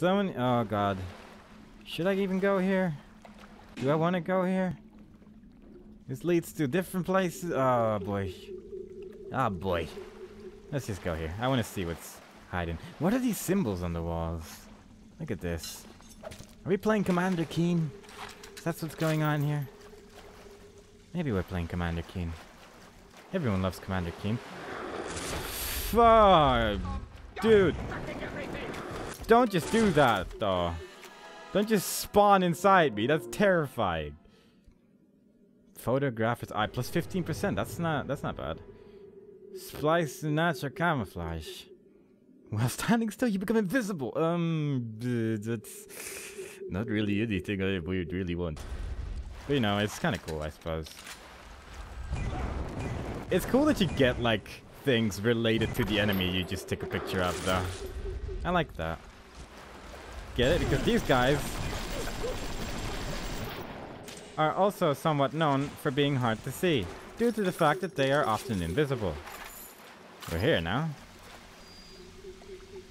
Someone, oh god. Should I even go here? Do I want to go here? This leads to different places. Oh boy. Oh boy. Let's just go here. I want to see what's hiding. What are these symbols on the walls? Look at this. Are we playing Commander Keen? That's what's going on here. Maybe we're playing Commander Keen. Everyone loves Commander Keen. Fuck! Dude! Don't just do that, though. Don't just spawn inside me. That's terrifying. Photograph Photographer's eye plus 15%. That's not that's not bad. Splice natural camouflage. While standing still, you become invisible. Um, that's not really anything I would really want. But you know, it's kind of cool, I suppose. It's cool that you get, like, things related to the enemy you just take a picture of, though. I like that. Get it? Because these guys are also somewhat known for being hard to see, due to the fact that they are often invisible. We're here now.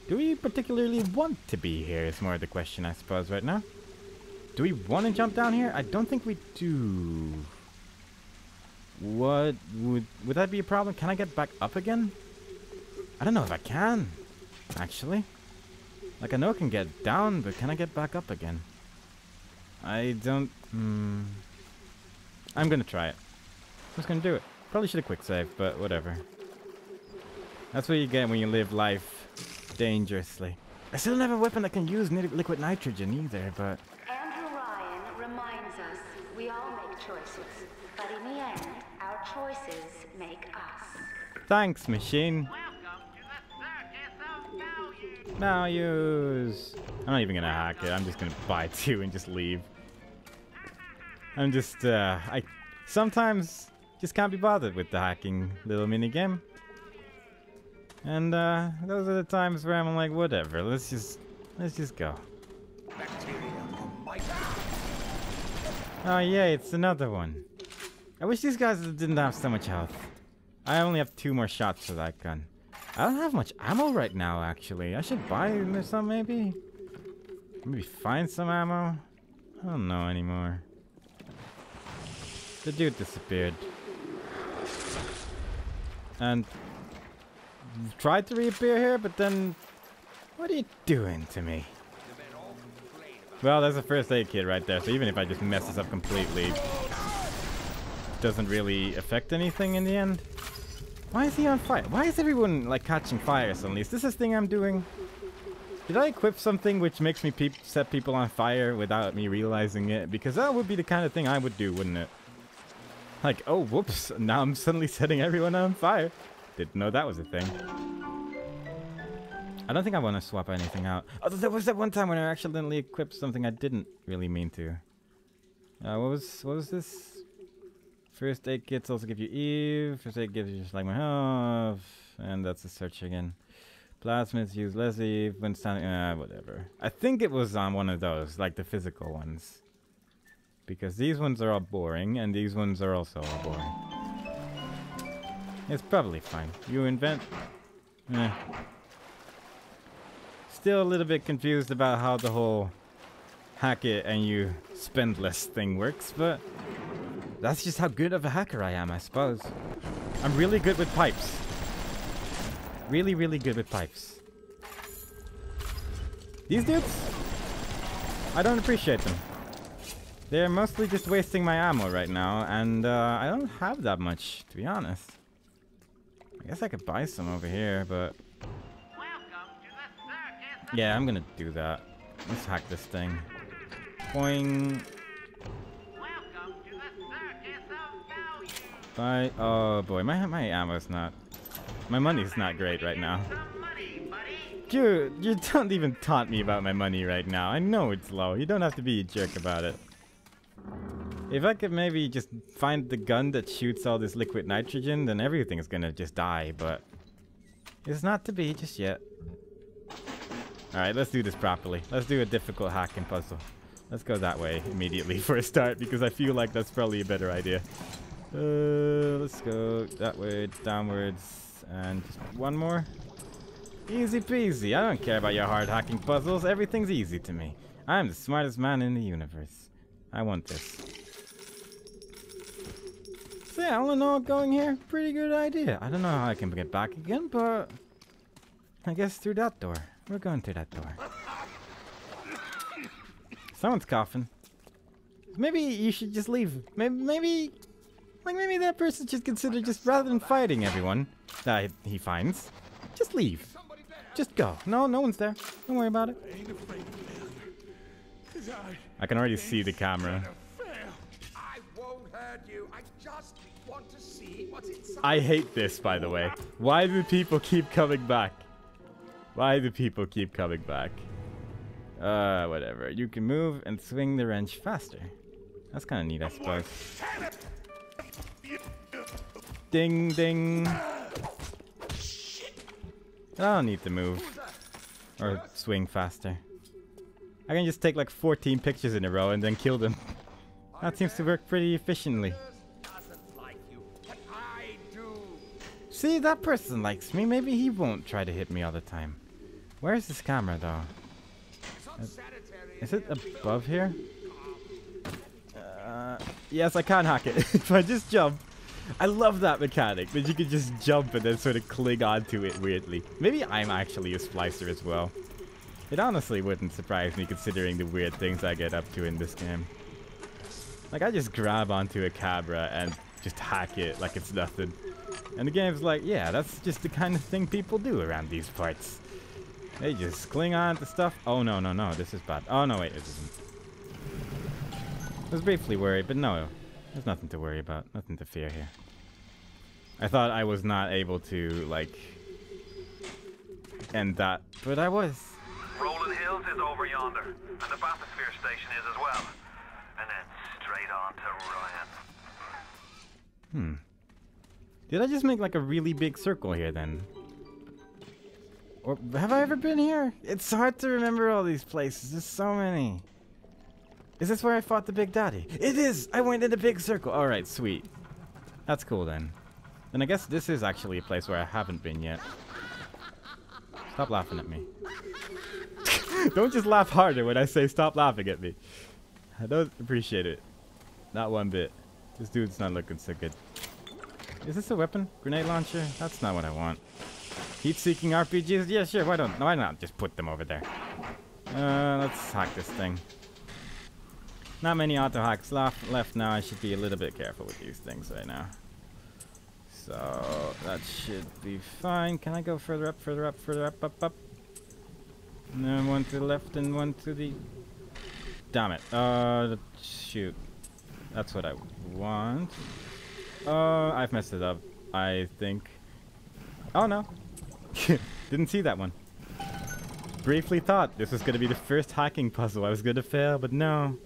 Do we particularly want to be here is more of the question, I suppose, right now. Do we want to jump down here? I don't think we do. What would would that be a problem? Can I get back up again? I don't know if I can, actually. Like I know I can get down, but can I get back up again? I don't. Hmm. I'm gonna try it. I'm just gonna do it. Probably should have quick saved, but whatever. That's what you get when you live life dangerously. I still don't have a weapon that can use liquid nitrogen either, but... Andrew Ryan reminds us we all make choices, but in the end, our choices make us. Thanks, machine. Values. I'm not even gonna hack it. I'm just gonna buy two and just leave. I'm just, uh, I sometimes just can't be bothered with the hacking little mini game. And uh, those are the times where I'm like, whatever, let's just, let's just go. Oh yeah, it's another one. I wish these guys didn't have so much health. I only have two more shots for that gun. I don't have much ammo right now, actually. I should buy some, maybe? Maybe find some ammo? I don't know anymore. The dude disappeared. And tried to reappear here, but then... What are you doing to me? Well, there's a first aid kit right there, so even if I just mess this up completely, doesn't really affect anything in the end. Why is he on fire? Why is everyone, like, catching fire suddenly? Is this a thing I'm doing? Did I equip something which makes me pe set people on fire without me realizing it? Because that would be the kind of thing I would do, wouldn't it? Like, oh, whoops, now I'm suddenly setting everyone on fire. Didn't know that was a thing. I don't think I want to swap anything out. Although there was that one time when I accidentally equipped something I didn't really mean to. Uh, what was what was this? First aid kits also give you Eve. First aid gives you just like my health. And that's a search again. Plasmids use less Eve when standing. Uh, whatever. I think it was on one of those, like the physical ones. Because these ones are all boring, and these ones are also all boring. It's probably fine. You invent... Eh. Still a little bit confused about how the whole hack it and you spend less thing works, but that's just how good of a hacker I am, I suppose. I'm really good with pipes. Really, really good with pipes. These dudes? I don't appreciate them. They're mostly just wasting my ammo right now, and uh, I don't have that much, to be honest. I guess I could buy some over here, but... Yeah, I'm gonna do that. Let's hack this thing. Boing. Buy. Oh boy, my my ammo's not. My money's not great right now. Dude, you don't even taunt me about my money right now. I know it's low. You don't have to be a jerk about it. If I could maybe just find the gun that shoots all this liquid nitrogen, then everything's gonna just die, but it's not to be just yet. Alright, let's do this properly. Let's do a difficult hacking puzzle. Let's go that way immediately for a start, because I feel like that's probably a better idea. Uh, let's go that way, downwards, and just one more. Easy peasy. I don't care about your hard hacking puzzles. Everything's easy to me. I'm the smartest man in the universe. I want this. So yeah, all in all, going here, pretty good idea. I don't know how I can get back again, but I guess through that door. We're going through that door. Someone's coughing. Maybe you should just leave. Maybe, maybe, like maybe that person should consider just rather than fighting everyone that he finds, just leave. Just go. No, no one's there. Don't worry about it. I can already see the camera. I won't hurt you. I just want to see what's inside. I hate this, by the way. Why do people keep coming back? Why do people keep coming back? Uh, whatever. You can move and swing the wrench faster. That's kind of neat, I suppose. Ding, ding. I don't need to move. Or swing faster. I can just take like 14 pictures in a row and then kill them. That seems to work pretty efficiently. See, that person likes me. Maybe he won't try to hit me all the time. Where's this camera, though? Is it above here? Yes, I can hack it. if I just jump. I love that mechanic, that you can just jump and then sort of cling onto it weirdly. Maybe I'm actually a splicer as well. It honestly wouldn't surprise me considering the weird things I get up to in this game. Like, I just grab onto a Cabra and just hack it like it's nothing. And the game's like, yeah, that's just the kind of thing people do around these parts. They just cling on to stuff. Oh, no, no, no, this is bad. Oh, no, wait, it isn't. I was briefly worried, but no, there's nothing to worry about. Nothing to fear here. I thought I was not able to, like, end that, but I was. Rolling Hills is over yonder, and the bathysphere station is as well. And then straight on to Ryan. Hmm. Did I just make like a really big circle here then? Or have I ever been here? It's hard to remember all these places. There's so many. Is this where I fought the Big Daddy? It is! I went in a big circle. Alright, sweet. That's cool then. Then I guess this is actually a place where I haven't been yet. Stop laughing at me. don't just laugh harder when I say stop laughing at me. I don't appreciate it. Not one bit. This dude's not looking so good. Is this a weapon? Grenade launcher? That's not what I want. Heat-seeking RPGs? Yeah, sure. Why don't? Why not just put them over there? Uh, let's hack this thing. Not many auto hacks left left now. I should be a little bit careful with these things right now. So that should be fine. Can I go further up, further up, further up, up, up? And then one to the left and one to the. Damn it. Uh, shoot. That's what I want. Uh, I've messed it up. I think. Oh no. Didn't see that one. Briefly thought this was gonna be the first hacking puzzle I was gonna fail, but no.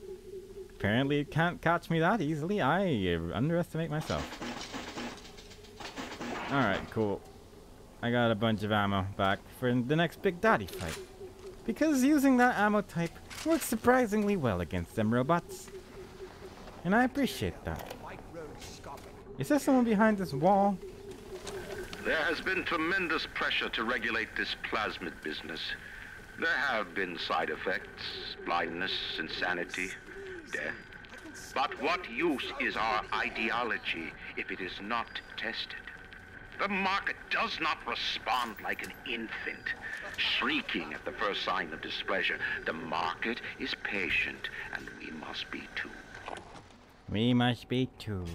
Apparently it can't catch me that easily. I underestimate myself. Alright, cool. I got a bunch of ammo back for the next Big Daddy fight. Because using that ammo type works surprisingly well against them robots. And I appreciate that. Is there someone behind this wall? There has been tremendous pressure to regulate this plasmid business. There have been side effects, blindness, insanity. But what use is our ideology if it is not tested? The market does not respond like an infant, shrieking at the first sign of displeasure. The market is patient, and we must be too. We must be too.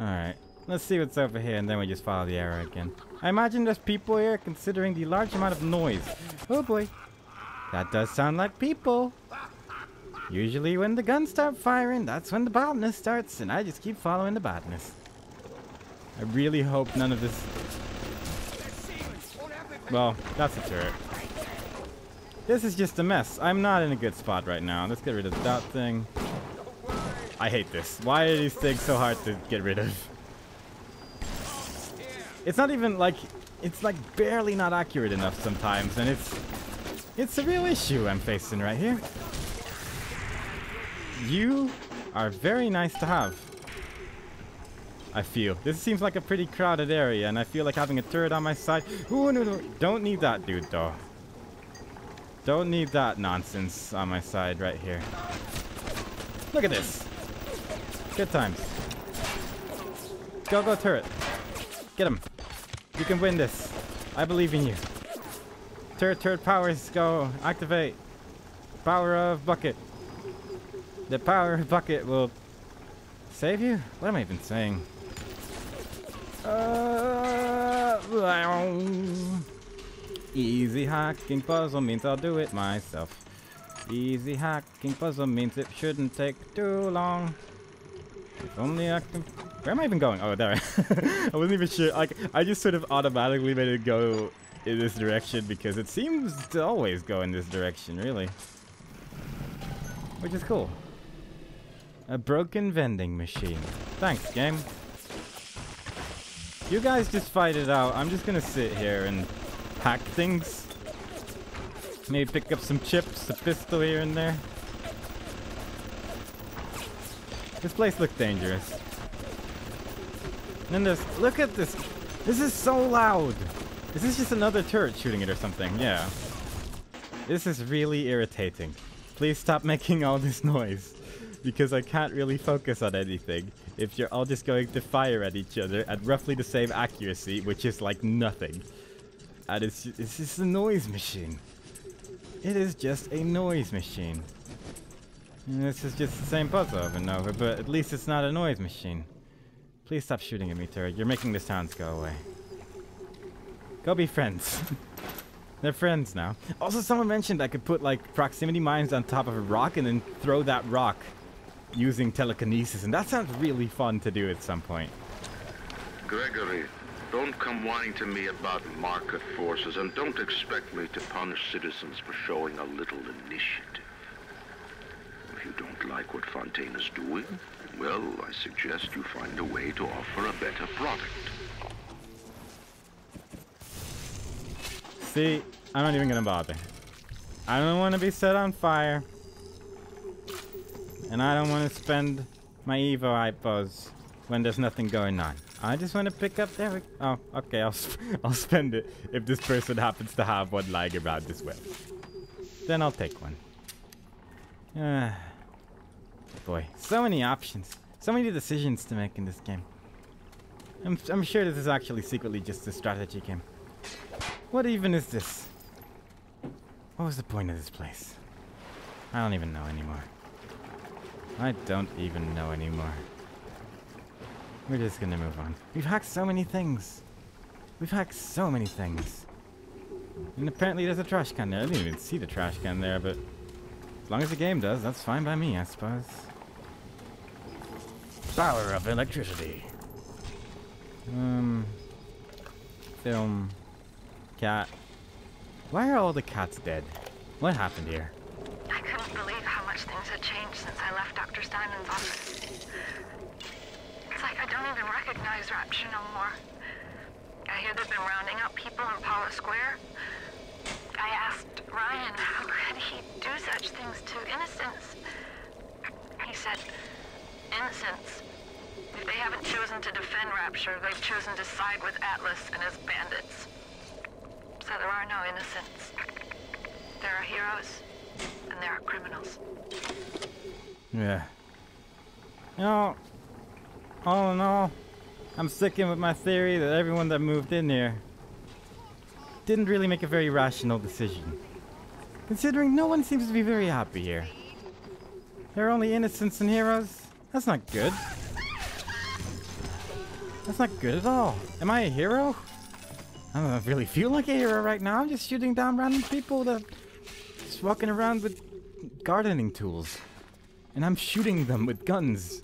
Alright. Let's see what's over here and then we just follow the arrow again. I imagine there's people here considering the large amount of noise. Oh boy. That does sound like people. Usually when the guns start firing, that's when the badness starts and I just keep following the badness. I really hope none of this... Well, that's a turret. This is just a mess. I'm not in a good spot right now. Let's get rid of that thing. I hate this. Why are these things so hard to get rid of? It's not even like... It's like barely not accurate enough sometimes, and it's... It's a real issue I'm facing right here. You are very nice to have. I feel. This seems like a pretty crowded area, and I feel like having a turret on my side. Ooh, no, no. Don't need that, dude, though. Don't need that nonsense on my side right here. Look at this. Good times. Go, go, turret. Get him. You can win this. I believe in you. Turret, turret powers, go. Activate. Power of bucket. The power bucket will save you? What am I even saying? Uh, easy hacking puzzle means I'll do it myself. Easy hacking puzzle means it shouldn't take too long. If only I can... Where am I even going? Oh, there. I wasn't even sure. Like, I just sort of automatically made it go in this direction because it seems to always go in this direction, really. Which is cool. A broken vending machine. Thanks, game. You guys just fight it out. I'm just gonna sit here and hack things. Maybe pick up some chips, a pistol here and there. This place looks dangerous. And there's... Look at this! This is so loud! Is this just another turret shooting it or something? Yeah. This is really irritating. Please stop making all this noise. Because I can't really focus on anything if you're all just going to fire at each other at roughly the same accuracy, which is like nothing. And it's, it's just a noise machine. It is just a noise machine. And this is just the same puzzle over and over, but at least it's not a noise machine. Please stop shooting at me, turret. You're making the sounds go away. Go be friends. They're friends now. Also, someone mentioned I could put, like, proximity mines on top of a rock and then throw that rock using telekinesis, and that sounds really fun to do at some point. Gregory, don't come whining to me about market forces, and don't expect me to punish citizens for showing a little initiative. If you don't like what Fontaine is doing, well, I suggest you find a way to offer a better product. See, I'm not even gonna bother. I don't want to be set on fire. And I don't want to spend my Evo hypos when there's nothing going on. I just want to pick up there. Oh, okay. I'll sp I'll spend it if this person happens to have one lying around this way. Then I'll take one. Ah, boy, so many options, so many decisions to make in this game. I'm I'm sure this is actually secretly just a strategy game. What even is this? What was the point of this place? I don't even know anymore. I don't even know anymore. We're just gonna move on. We've hacked so many things. We've hacked so many things. And apparently there's a trash can there. I didn't even see the trash can there, but as long as the game does, that's fine by me, I suppose. Power of electricity. Um, film, cat. Why are all the cats dead? What happened here? I couldn't believe how much things had changed since I Steinman's office. It's like I don't even recognize Rapture no more. I hear they've been rounding up people in Apollo Square. I asked Ryan how could he do such things to innocents. He said, innocents. If they haven't chosen to defend Rapture, they've chosen to side with Atlas and his bandits. So there are no innocents. There are heroes, and there are criminals. Yeah. You know, all in all, I'm sticking with my theory that everyone that moved in here didn't really make a very rational decision. Considering no one seems to be very happy here. There are only innocents and heroes? That's not good. That's not good at all. Am I a hero? I don't really feel like a hero right now. I'm just shooting down random people that just walking around with gardening tools. And I'm shooting them with guns.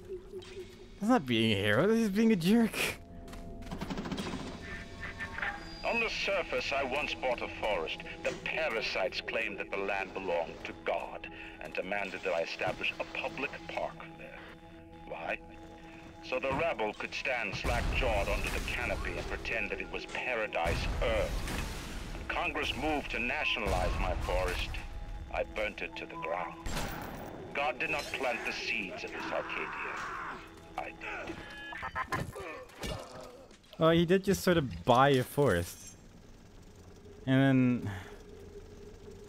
That's not being a hero, this is being a jerk. On the surface, I once bought a forest. The parasites claimed that the land belonged to God and demanded that I establish a public park there. Why? So the rabble could stand slack-jawed under the canopy and pretend that it was paradise earth. Congress moved to nationalize my forest, I burnt it to the ground. God did not plant the seeds of this Arcadia. Oh, he did just sort of buy a forest. And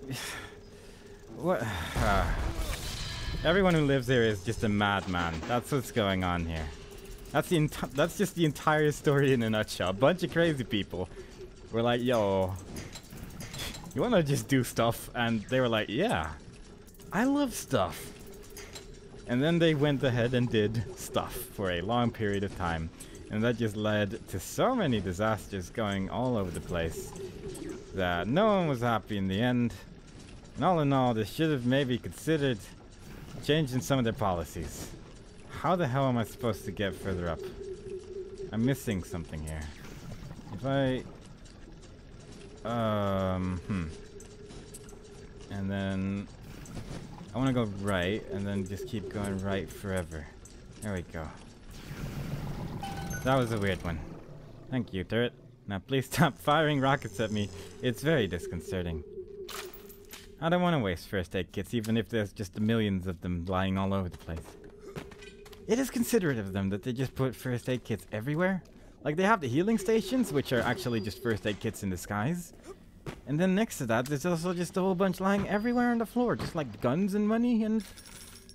then... what? everyone who lives here is just a madman. That's what's going on here. That's the that's just the entire story in a nutshell. A bunch of crazy people We're like, yo, you wanna just do stuff? And they were like, yeah, I love stuff. And then they went ahead and did stuff for a long period of time. And that just led to so many disasters going all over the place that no one was happy in the end. And all in all, they should have maybe considered changing some of their policies. How the hell am I supposed to get further up? I'm missing something here. If I... Um, hmm. And then... I want to go right, and then just keep going right forever. There we go. That was a weird one. Thank you, turret. Now please stop firing rockets at me. It's very disconcerting. I don't want to waste first aid kits, even if there's just millions of them lying all over the place. It is considerate of them that they just put first aid kits everywhere. Like, they have the healing stations, which are actually just first aid kits in disguise. And then next to that, there's also just a whole bunch lying everywhere on the floor, just like guns and money and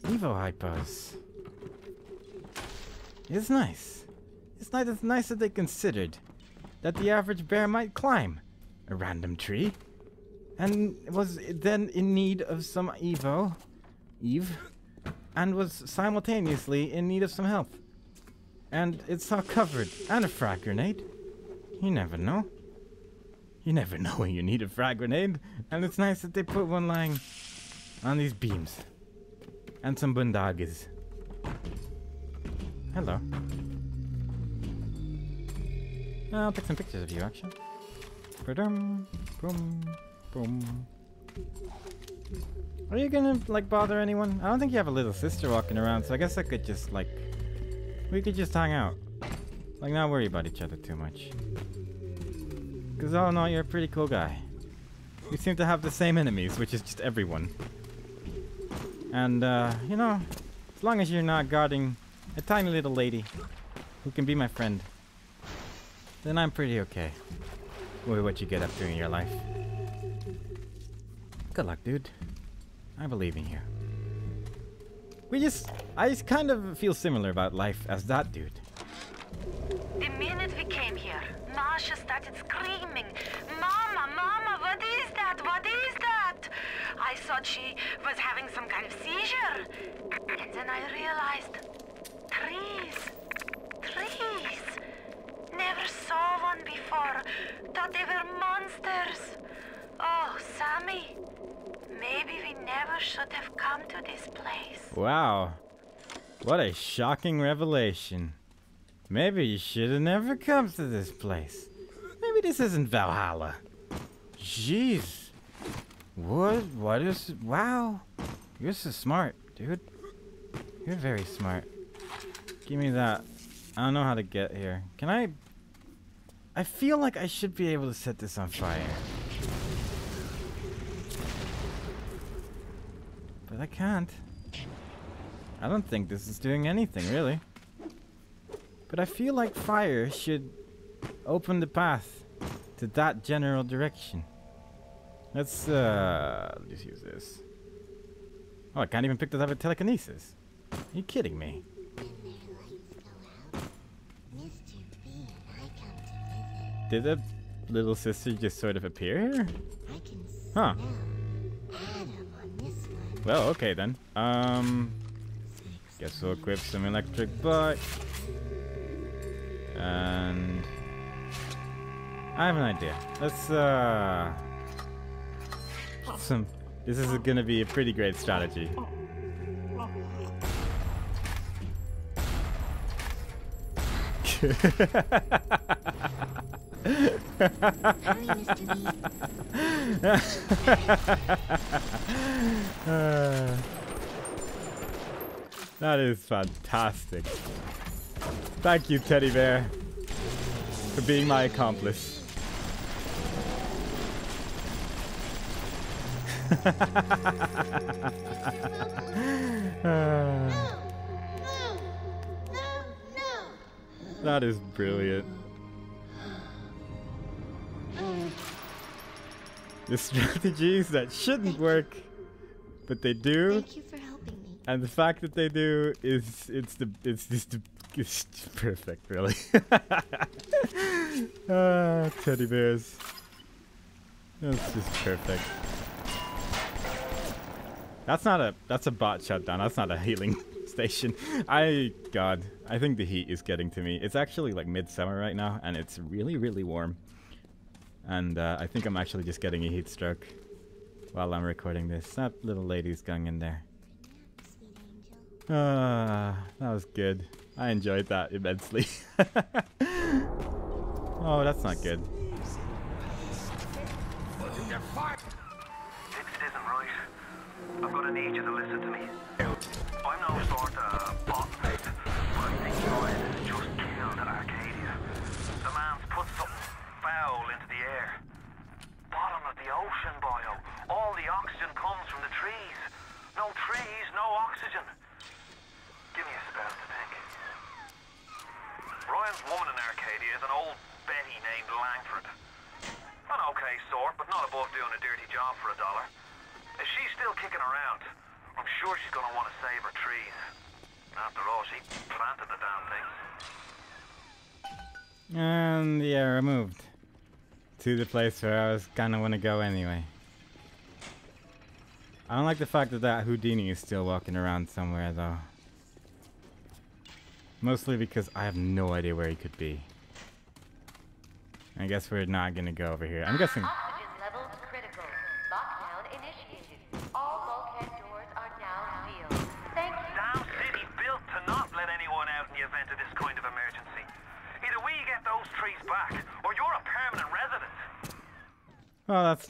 Evo hypos. It's nice. It's nice, it's nice that they considered that the average bear might climb a random tree and was then in need of some Evo, Eve, and was simultaneously in need of some help. And it's all covered. And a frag grenade. You never know. You never know when you need a frag grenade. And it's nice that they put one lying on these beams. And some bundagas. Hello. I'll take some pictures of you, actually. Ba-dum, boom, boom. Are you gonna, like, bother anyone? I don't think you have a little sister walking around, so I guess I could just, like... We could just hang out. Like, not worry about each other too much. Because, oh no, you're a pretty cool guy. We seem to have the same enemies, which is just everyone. And, uh, you know, as long as you're not guarding a tiny little lady who can be my friend, then I'm pretty okay with what you get up to in your life. Good luck, dude. I believe in you. We just, I just kind of feel similar about life as that dude. The minute we came here, Masha started screaming, Mama, Mama, what is that? What is that? I thought she was having some kind of seizure. And then I realized, trees, trees. Never saw one before. Thought they were monsters. Oh, Sammy, maybe we never should have come to this place. Wow. What a shocking revelation. Maybe you should have never come to this place. Maybe this isn't Valhalla. Jeez. What? What is... Wow. You're so smart, dude. You're very smart. Give me that. I don't know how to get here. Can I... I feel like I should be able to set this on fire. But I can't. I don't think this is doing anything, really. But I feel like fire should open the path to that general direction. Let's, uh, let's use this. Oh, I can't even pick this up with telekinesis. Are you kidding me? Did the little sister just sort of appear here? Huh. Well, okay then. Um, guess we'll equip some electric butt. And I have an idea. Let's uh some this is gonna be a pretty great strategy. That is fantastic. Thank you, Teddy Bear, for being my accomplice. That is brilliant. The strategies that shouldn't work, but they do, Thank you for helping me. and the fact that they do is it's the it's just the, it's perfect, really. ah, teddy bears. That's just perfect. That's not a that's a bot shutdown. That's not a healing station. I God, I think the heat is getting to me. It's actually like midsummer right now, and it's really really warm. And uh, I think I'm actually just getting a heat stroke while I'm recording this. That little lady's going in there. Ah, that was good. I enjoyed that immensely. oh, that's not good. This isn't right. I'm gonna need you to listen to me. I'm no sort of botanist, but I think Ryan has just killed Arcadia. The man's put something foul into the air. Bottom of the ocean, boyo. All the oxygen comes from the trees. No trees, no oxygen. Give me a spell to think. Ryan's woman in Arcadia is an old Betty named Langford. An okay sort, but not above doing a dirty job for a dollar. She's still kicking around, I'm sure she's gonna want to save her trees. After all, she planted the damn things. And yeah, removed to the place where I was gonna want to go anyway. I don't like the fact that that Houdini is still walking around somewhere though. Mostly because I have no idea where he could be. I guess we're not gonna go over here. I'm guessing.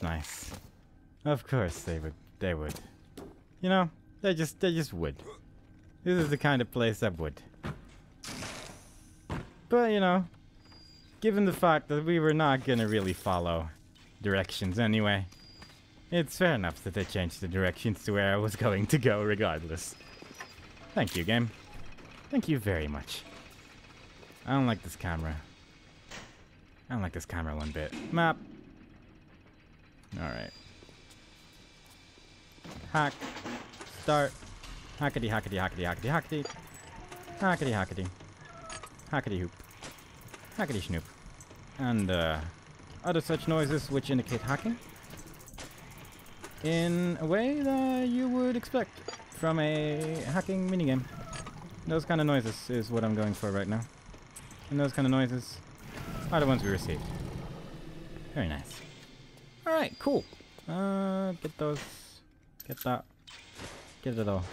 Nice. Of course they would. They would. You know, they just they just would. This is the kind of place that would. But you know, given the fact that we were not gonna really follow directions anyway, it's fair enough that they changed the directions to where I was going to go regardless. Thank you, game. Thank you very much. I don't like this camera. I don't like this camera one bit. Map. Alright. Hack. Start. Hackety hackety hackety hackety hackety. Hackety hackety. Hackety hoop. Hackety snoop. And uh, other such noises which indicate hacking. In a way that you would expect from a hacking minigame. Those kind of noises is what I'm going for right now. And those kind of noises are the ones we received. Very nice. Alright, cool. Uh, get those. Get that. Get it all.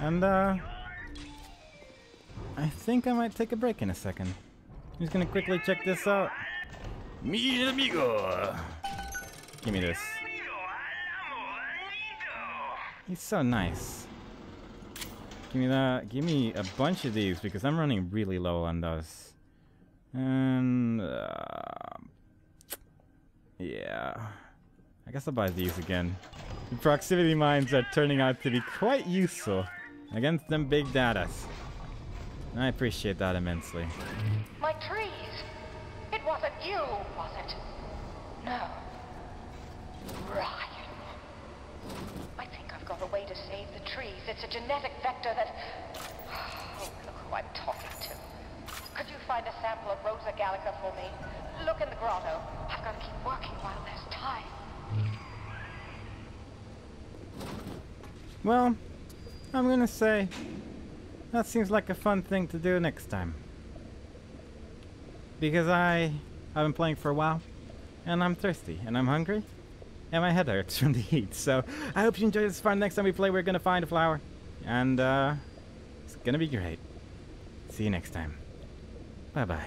And, uh... I think I might take a break in a second. I'm just gonna quickly check this out. Mi amigo! Give me this. He's so nice. Give me that. Give me a bunch of these because I'm running really low on those. And uh, yeah, I guess I'll buy these again. The proximity mines are turning out to be quite useful against them big daddies. I appreciate that immensely. My trees! It wasn't you, was it? No. Ryan. I think I've got a way to save the trees. It's a genetic vector that... Oh, look who I'm talking to. Could you find a sample of Rosa gallica for me? Look in the grotto. I've got to keep working while there's time. Well, I'm gonna say that seems like a fun thing to do next time. Because I have been playing for a while, and I'm thirsty, and I'm hungry, and my head hurts from the heat. So I hope you enjoy this fun. Next time we play, we're gonna find a flower, and uh, it's gonna be great. See you next time. Bye bye.